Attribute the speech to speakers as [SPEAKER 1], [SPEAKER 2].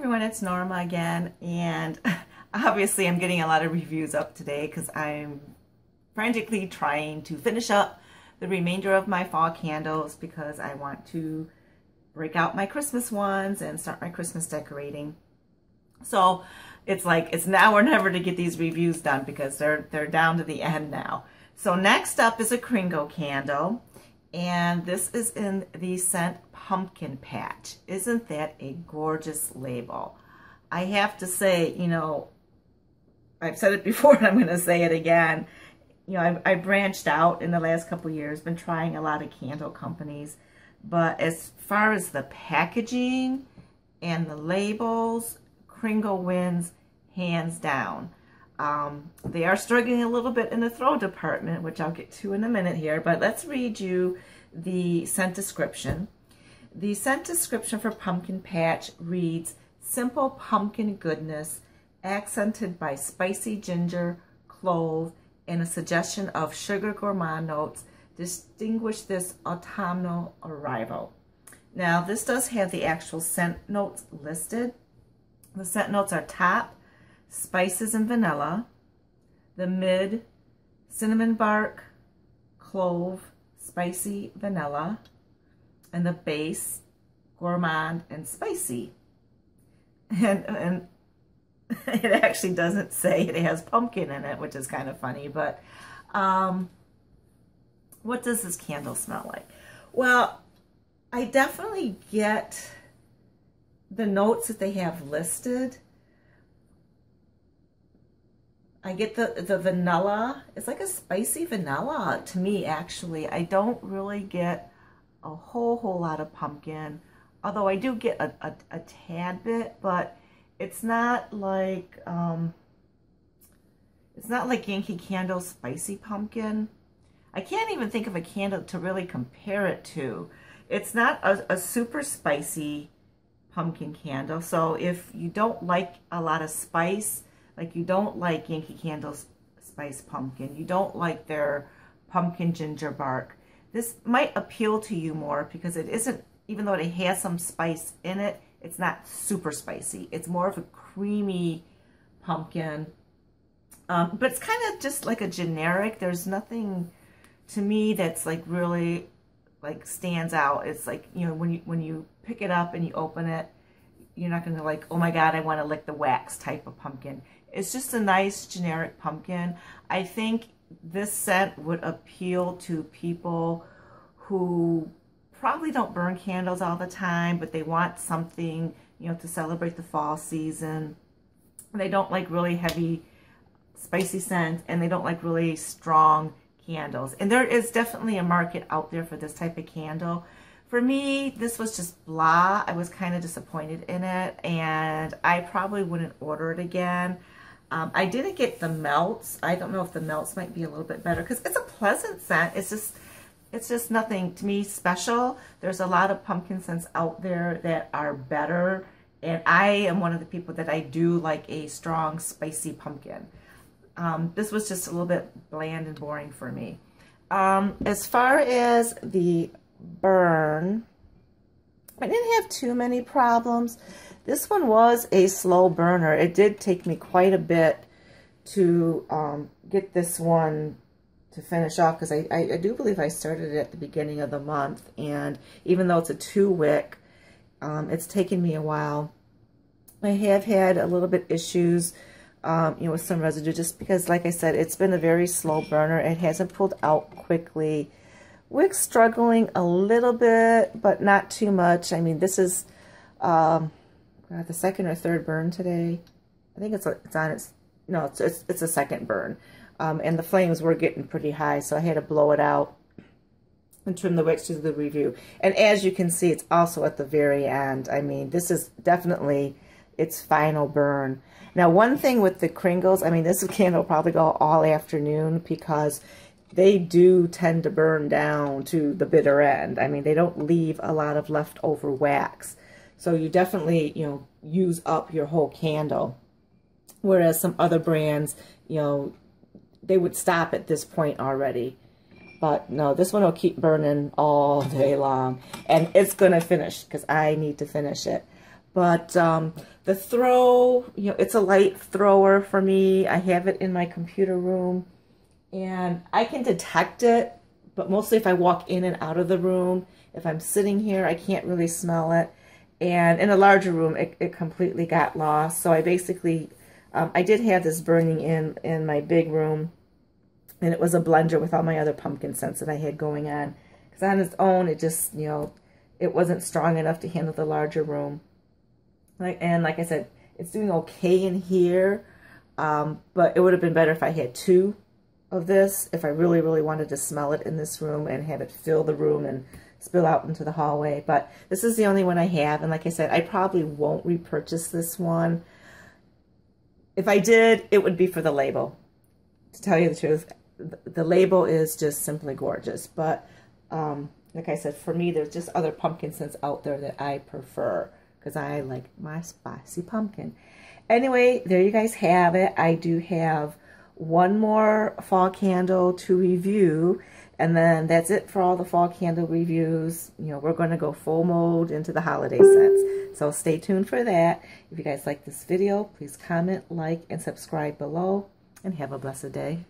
[SPEAKER 1] everyone, it's Norma again, and obviously I'm getting a lot of reviews up today because I'm frantically trying to finish up the remainder of my fall candles because I want to break out my Christmas ones and start my Christmas decorating. So it's like it's now or never to get these reviews done because they're they're down to the end now. So next up is a Kringle candle and this is in the scent Pumpkin Patch. Isn't that a gorgeous label? I have to say, you know, I've said it before and I'm going to say it again. You know, I've, I branched out in the last couple years, been trying a lot of candle companies. But as far as the packaging and the labels, Kringle wins hands down. Um, they are struggling a little bit in the throw department, which I'll get to in a minute here, but let's read you the scent description. The scent description for Pumpkin Patch reads, simple pumpkin goodness, accented by spicy ginger, clove, and a suggestion of sugar gourmand notes distinguish this autumnal arrival. Now, this does have the actual scent notes listed. The scent notes are top, spices and vanilla. The mid, cinnamon bark, clove, spicy vanilla. And the base, gourmand and spicy. And, and it actually doesn't say it has pumpkin in it, which is kind of funny. But um, what does this candle smell like? Well, I definitely get the notes that they have listed. I get the, the vanilla. It's like a spicy vanilla to me, actually. I don't really get a whole, whole lot of pumpkin. Although I do get a, a, a tad bit, but it's not like, um, it's not like Yankee Candle Spicy Pumpkin. I can't even think of a candle to really compare it to. It's not a, a super spicy pumpkin candle. So if you don't like a lot of spice, like you don't like Yankee Candle's Spice Pumpkin, you don't like their pumpkin ginger bark, this might appeal to you more because it isn't, even though it has some spice in it, it's not super spicy. It's more of a creamy pumpkin. Um, but it's kind of just like a generic. There's nothing to me that's like really like stands out. It's like, you know, when you when you pick it up and you open it, you're not going to like, oh my God, I want to lick the wax type of pumpkin. It's just a nice generic pumpkin. I think this scent would appeal to people who probably don't burn candles all the time, but they want something, you know, to celebrate the fall season. They don't like really heavy, spicy scent, and they don't like really strong candles. And there is definitely a market out there for this type of candle. For me, this was just blah. I was kind of disappointed in it, and I probably wouldn't order it again. Um, I didn't get the melts. I don't know if the melts might be a little bit better because it's a pleasant scent. It's just, it's just nothing to me special. There's a lot of pumpkin scents out there that are better, and I am one of the people that I do like a strong, spicy pumpkin. Um, this was just a little bit bland and boring for me. Um, as far as the burn. I didn't have too many problems. This one was a slow burner. It did take me quite a bit to um, get this one to finish off because I, I, I, do believe I started it at the beginning of the month. And even though it's a two wick, um, it's taken me a while. I have had a little bit issues, um, you know, with some residue just because, like I said, it's been a very slow burner. It hasn't pulled out quickly. Wick's struggling a little bit, but not too much. I mean, this is um, the second or third burn today. I think it's it's on its no, it's it's, it's a second burn, um, and the flames were getting pretty high, so I had to blow it out and trim the wicks to the review. And as you can see, it's also at the very end. I mean, this is definitely its final burn. Now, one thing with the Kringles, I mean, this candle will probably go all afternoon because they do tend to burn down to the bitter end. I mean, they don't leave a lot of leftover wax. So you definitely, you know, use up your whole candle. Whereas some other brands, you know, they would stop at this point already. But no, this one will keep burning all day long. And it's going to finish because I need to finish it. But um, the throw, you know, it's a light thrower for me. I have it in my computer room and I can detect it, but mostly if I walk in and out of the room, if I'm sitting here, I can't really smell it. And in a larger room, it, it completely got lost. So I basically, um, I did have this burning in, in my big room and it was a blender with all my other pumpkin scents that I had going on. Because on its own, it just, you know, it wasn't strong enough to handle the larger room. Like And like I said, it's doing okay in here, um, but it would have been better if I had two of this, if I really, really wanted to smell it in this room and have it fill the room and spill out into the hallway. But this is the only one I have, and like I said, I probably won't repurchase this one. If I did, it would be for the label. To tell you the truth, the label is just simply gorgeous. But um, like I said, for me, there's just other pumpkin scents out there that I prefer because I like my spicy pumpkin. Anyway, there you guys have it. I do have one more fall candle to review and then that's it for all the fall candle reviews. You know, we're going to go full mode into the holiday sets. So stay tuned for that. If you guys like this video, please comment, like, and subscribe below. And have a blessed day.